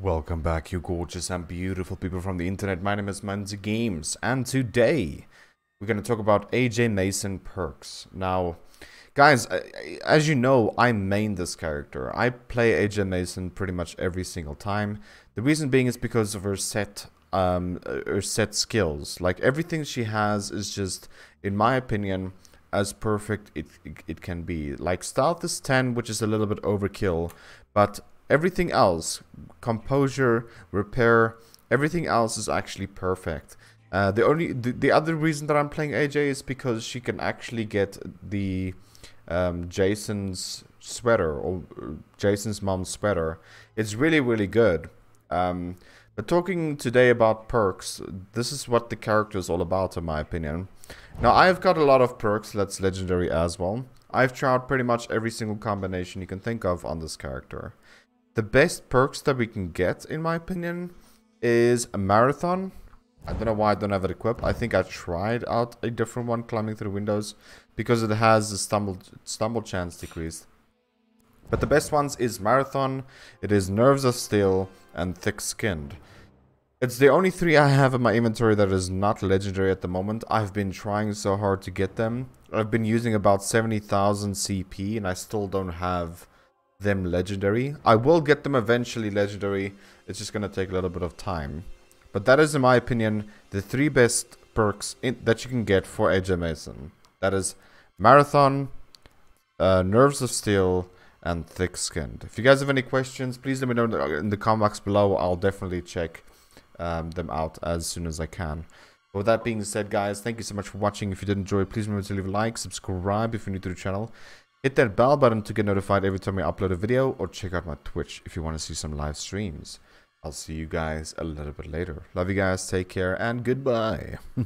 Welcome back, you gorgeous and beautiful people from the internet. My name is Monzy Games, and today we're going to talk about AJ Mason perks. Now, guys, as you know, I main this character. I play AJ Mason pretty much every single time. The reason being is because of her set, um, her set skills. Like everything she has is just, in my opinion, as perfect it, it, it can be. Like stealth is 10, which is a little bit overkill, but Everything else, composure, repair, everything else is actually perfect. Uh, the only the, the other reason that I'm playing AJ is because she can actually get the um, Jason's sweater or Jason's mom's sweater. It's really really good. Um, but talking today about perks, this is what the character is all about in my opinion. Now I've got a lot of perks that's legendary as well. I've tried pretty much every single combination you can think of on this character. The best perks that we can get, in my opinion, is a marathon. I don't know why I don't have it equipped. I think I tried out a different one climbing through windows because it has a stumble stumble chance decreased. But the best ones is marathon, it is nerves of steel, and thick skinned. It's the only three I have in my inventory that is not legendary at the moment. I've been trying so hard to get them. I've been using about 70,000 CP and I still don't have them legendary. I will get them eventually legendary. It's just going to take a little bit of time. But that is, in my opinion, the three best perks in, that you can get for AJ Mason. That is Marathon, uh, Nerves of Steel, and Thick Skinned. If you guys have any questions, please let me know in the comments below. I'll definitely check um, them out as soon as I can. But with that being said, guys, thank you so much for watching. If you did enjoy, please remember to leave a like, subscribe if you're new to the channel. Hit that bell button to get notified every time I upload a video or check out my Twitch if you want to see some live streams. I'll see you guys a little bit later. Love you guys, take care, and goodbye.